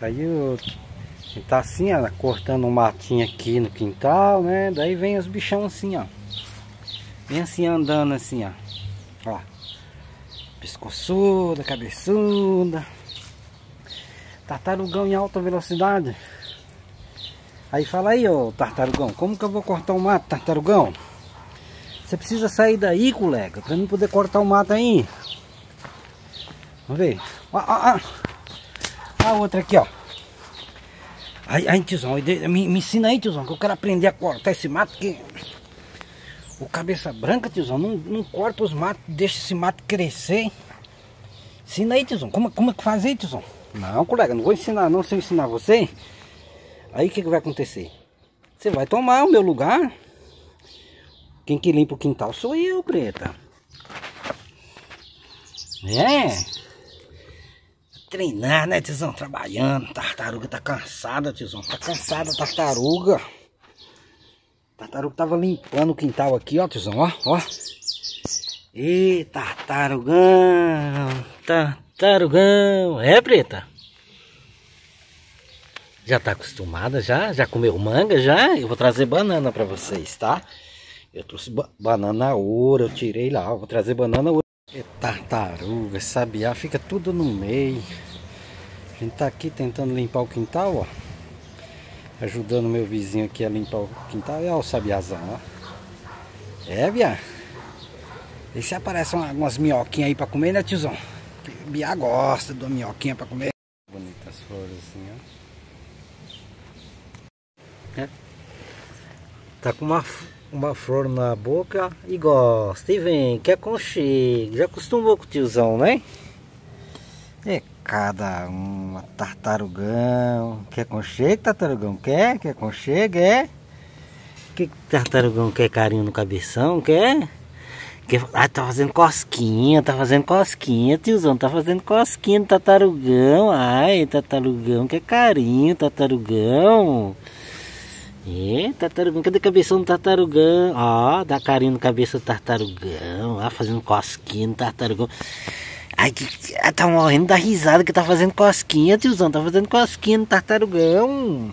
Aí eu tá assim, ó, cortando um matinho aqui no quintal, né? Daí vem os bichão assim, ó. Vem assim andando assim, ó. Ó. Pescoçuda, cabeçuda. Tartarugão em alta velocidade. Aí fala aí, ô tartarugão, como que eu vou cortar o mato, tartarugão? Você precisa sair daí, colega, pra mim poder cortar o mato aí. Vamos ver. Ó, ó, ó. A outra aqui, ó. Aí, aí tiozão, me, me ensina aí, tiozão, que eu quero aprender a cortar esse mato, que... O cabeça branca, tiozão, não, não corta os matos, deixa esse mato crescer. Ensina aí, tiozão, como, como é que faz aí, tiozão? Não, colega, não vou ensinar não, se eu ensinar você... Aí o que, que vai acontecer? Você vai tomar o meu lugar. Quem que limpa o quintal sou eu, preta. É. Treinar, né, tiozão? Trabalhando. Tartaruga tá cansada, tiozão. Tá cansada, tartaruga. Tartaruga tava limpando o quintal aqui, ó, tiozão. Ó, ó. E tartarugão. Tartarugão. É, preta? Já tá acostumada já? Já comeu manga já? Eu vou trazer banana para vocês, tá? Eu trouxe ba banana ouro, eu tirei lá, vou trazer banana ouro. E tartaruga, sabiá, fica tudo no meio. A gente tá aqui tentando limpar o quintal, ó. Ajudando meu vizinho aqui a limpar o quintal. E olha o sabiazão, ó. É, Bia? E se aparece umas minhoquinhas aí pra comer, né, tiozão? Bia gosta de uma minhoquinha pra comer. Bonitas flores assim, ó. É. Tá com uma, uma flor na boca e gosta. E vem, quer conchego. Já acostumou com o tiozão, né? É cada uma tartarugão. Quer conchego, tartarugão? Quer? Quer conchego? É? Que tartarugão quer carinho no cabeção? Quer? quer? Ah, tá fazendo cosquinha, tá fazendo cosquinha, tiozão. Tá fazendo cosquinha tartarugão. Ai, tartarugão, quer carinho, tartarugão. É, tartarugão, cadê a cabeção do tartarugão? Ó, dá carinho no cabeça do tartarugão. Ó, fazendo cosquinha no tartarugão. Ai, que, tá morrendo da risada que tá fazendo cosquinha, tiozão. Tá fazendo cosquinha no tartarugão.